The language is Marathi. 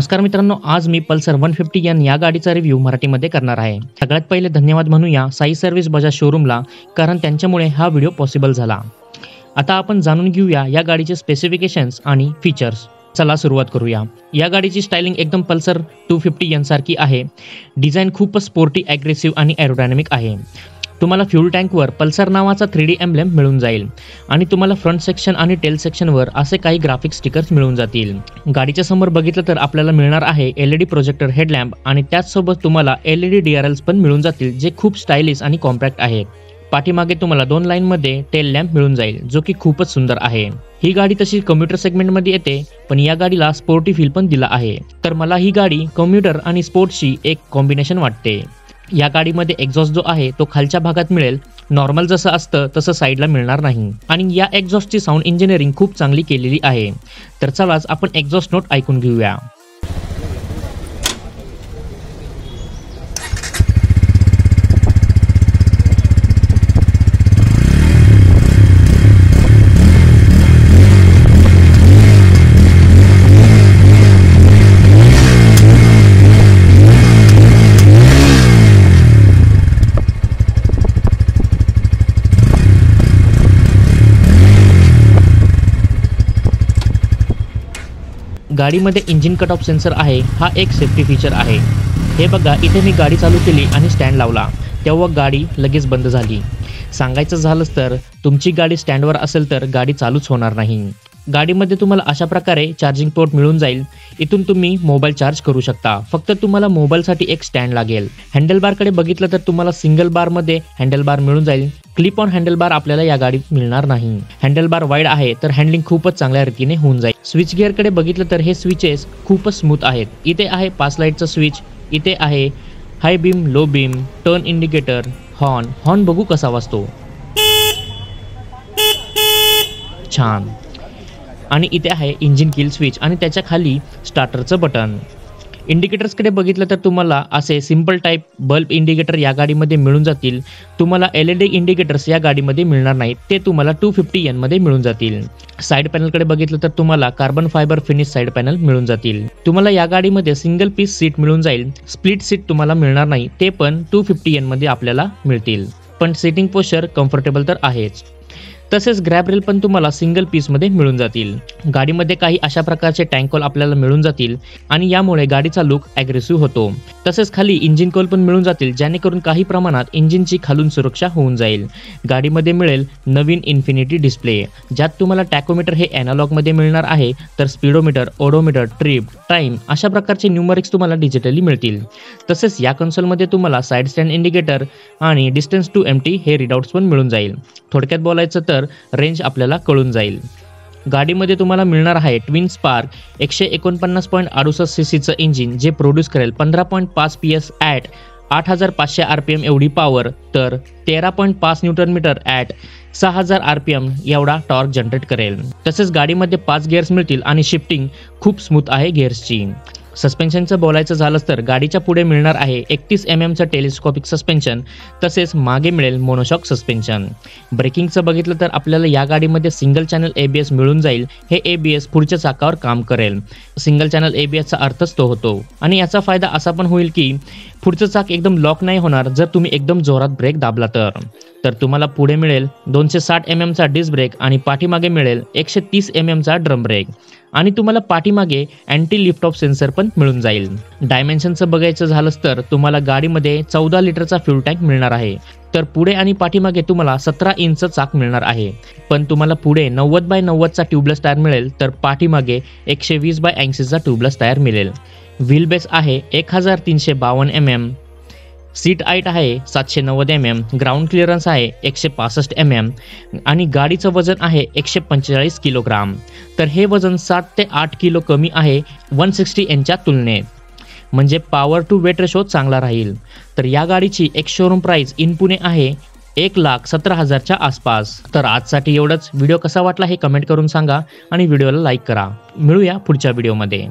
नमस्कार मित्रांनो आज मी पल्सर वन फिफ्टी एन या गाडीचा रिव्ह्यू मराठीमध्ये करणार आहे. सगळ्यात पहिले धन्यवाद म्हणूया साई सर्व्हिस बजाज शोरूमला कारण त्यांच्यामुळे हा व्हिडिओ पॉसिबल झाला. आता आपण जाणून घेऊया या गाडीचे स्पेसिफिकेशन्स आणि फीचर्स चला सुरुवात करूया. या गाडीची स्टायलिंग एकदम पल्सर टू फिफ्टी यांसारखी आहे. डिझाईन खूपच स्पोर्टी ॲग्रेसिव्ह आणि ॲरोडायनॅमिक आहे. तुम्हाला फ्यूल टँकवर पल्सर नावाचा थ्री डी एम्ब्लेम मिळून जाईल. आणि तुम्हाला फ्रंट सेक्शन आणि टेल सेक्शनवर असे काही ग्राफिक स्टिकर्स मिळून जातील. गाडीच्या समोर बघितलं तर आपल्याला मिळणार आहे L E D projector headlamp आणि त्याचसोबत तुम्हाला L E D D R Ls पण मिळून जातील जे खूप स्टायलिश आणि कॉम्पॅक्ट आहेत पाठीमागे तुम्हाला दोन लाईनमध्ये टेल लॅम्प मिळून जाईल जो की खूपच सुंदर आहे. ही गाडी तशी कम्प्युटर सेगमेंटमध्ये येते पण या गाडीला स्पोर्टी फील पण दिला आहे. तर मला ही गाडी कम्प्युटर आणि स्पोर्ट्सची एक कॉम्बिनेशन वाटते. या गाडीमध्ये एक्झॉस्ट जो आहे तो खालच्या भागात मिळेल. नॉर्मल जसं असतं तसं साईडला मिळणार नाही. आणि या एक्झॉस्टची साऊंड इंजिनिअरिंग खूप चांगली केलेली आहे. तर चलाच आपण एक्झॉस्ट नोट ऐकून घेऊया. गाडीमध्ये इंजिन कट ऑफ सेन्सर आहे हा एक सेफ्टी फीचर आहे. हे बघा इथे मी गाडी चालू केली आणि स्टँड लावला. तेव्हा गाडी लगेच बंद झाली. सांगायचं झालंच तर तुमची गाडी स्टँडवर असेल तर गाडी चालूच होणार नाही. गाडीमध्ये तुम्हाला अशा प्रकारे चार्जिंग पोर्ट मिळून जाईल. इथून तुम्ही मोबाईल चार्ज करू शकता. फक्त तुम्हाला मोबाईलसाठी एक स्टँड लागेल. हँडल बारकडे बघितलं तर तुम्हाला सिंगल बारमध्ये हँडल बार मिळून जाईल. क्लिप ऑन हँडल बार आपल्याला या गाडीत मिळणार नाही. हँडल बार वाईड आहे तर हँडलिंग खूपच चांगल्या रीतीने होऊन जाईल. स्विच गिअरकडे बघितलं तर हे स्विचेस खूपच स्मूथ आहेत. इथे आहे पास लाईटचं स्विच इथे आहे high beam low beam turn indicator horn. Horn बघू कसा वाजतो. छान. आणि इथे आहे इंजिन किल स्विच आणि त्याच्याखाली स्टार्टरचं बटन. इंडिकेटर्सकडे बघितलं तर तुम्हाला असे सिंपल टाईप बल्ब इंडिकेटर या गाडीमध्ये मिळून जातील. तुम्हाला एल ई डी इंडिकेटर्स या गाडीमध्ये मिळणार नाहीत. ते तुम्हाला टू फिफ्टी एनमध्ये मिळून जातील. साईड पॅनलकडे बघितलं तर तुम्हाला carbon fibre finish side panel मिळून जातील. तुम्हाला या गाडीमध्ये सिंगल पीस सीट मिळून जाईल. स्प्लिट सीट तुम्हाला मिळणार नाही. ते पण टू फिफ्टी एनमध्ये आपल्याला मिळतील. पण सिटिंग पोस्चर कम्फर्टेबल तर आहेच. तसेच ग्रॅब रेल पण तुम्हाला सिंगल पीसमध्ये मिळून जातील. गाडीमध्ये काही अशा प्रकारचे टँकॉल आपल्याला मिळून जातील आणि यामुळे गाडीचा लुक ॲग्रेसिव्ह होतो. तसेच खाली इंजिन कॉल पण मिळून जातील जेणेकरून काही प्रमाणात इंजिनची खालून सुरक्षा होऊन जाईल. गाडीमध्ये मिळेल नवीन इन्फिनिटी डिस्प्ले ज्यात तुम्हाला टॅकोमीटर हे ॲनालॉगमध्ये मिळणार आहे तर स्पीडोमीटर ओडोमीटर ट्रिप टाईम अशा प्रकारचे न्यूमरिक्स तुम्हाला डिजिटली मिळतील. तसेच या कन्सोलमध्ये तुम्हाला साईड स्टँड इंडिकेटर आणि डिस्टन्स टू एम टी हे रिडआउट्स पण मिळून जाईल. थोडक्यात बोलायचं तर रेंज आपल्याला कळून जाईल. गाडीमध्ये तुम्हाला मिळणार आहे ट्विन स्पार्क एकशे एकोणपन्नास पॉईंट अडुसष्ट सी सीचं इंजिन जे प्रोड्यूस करेल पंधरा पॉईंट पाच पी एस ॲट आठ हजार पाचशे आर पी एम एवढी पॉवर तर तेरा पॉईंट पाच न्यूटन मीटर ॲट सहा हजार आर पी एम एवढा टॉर्क जनरेट करेल. तसेच गाडीमध्ये पाच गिअर्स मिळतील आणि शिफ्टिंग खूप स्मूथ आहे गिअर्सची सस्पेन्शनचं बोलायचं झालंच तर गाडीच्या पुढे मिळणार आहे एकतीस एम एमचं टेलिस्कॉपिक सस्पेन्शन तसेच मागे मिळेल मोनोशॉक सस्पेन्शन ब्रेकिंगचं बघितलं तर आपल्याला या गाडीमध्ये single channel A B S मिळून जाईल हे ए बी एस पुढच्या चाकावर काम करेल. सिंगल चॅनल ए बी एसचा अर्थच तो होतो. आणि याचा फायदा असा पण होईल की पुढचं चाक एकदम लॉक नाही होणार जर तुम्ही एकदम जोरात ब्रेक दाबला तर. तर तुम्हाला पुढे मिळेल दोनशे साठ एम एमचा डिस्क ब्रेक आणि पाठीमागे मिळेल एकशे तीस एम एमचा ड्रम ब्रेक आणि तुम्हाला पाठीमागे अँटी लिफ्ट ऑफ सेन्सर पण मिळून जाईल. डायमेन्शनचं बघायचं झालंच तर तुम्हाला गाडीमध्ये चौदा लिटरचा फ्यूल टँक मिळणार आहे. तर पुढे आणि पाठीमागे तुम्हाला सतरा इंच चाक मिळणार आहे. पण तुम्हाला पुढे नव्वद बाय नव्वदचा ट्यूबलेस टायर मिळेल तर पाठीमागे एकशे वीस बाय ऐंशीचा ट्यूबलेस टायर मिळेल. व्हील बेस आहे एक हजार तीनशे बावन्न एम एम सीट आईट आहे सातशे नव्वद एम एम ग्राउंड क्लिअरन्स आहे एकशे पासष्ट एम एम आणि गाडीचं वजन आहे एकशे पंचेचाळीस किलोग्राम. तर हे वजन सात ते आठ किलो कमी आहे वन सिक्स्टी एनच्या तुलनेत. म्हणजे पॉवर टू वेट रेशो चांगला राहील. तर या गाडीची एक शोरूम प्राईस इन पुणे आहे एक लाख सतरा हजारच्या आसपास. तर आजसाठी एवढंच. व्हिडिओ कसा वाटला हे कमेंट करून सांगा आणि व्हिडिओला लाईक करा. मिळूया पुढच्या व्हिडिओमध्ये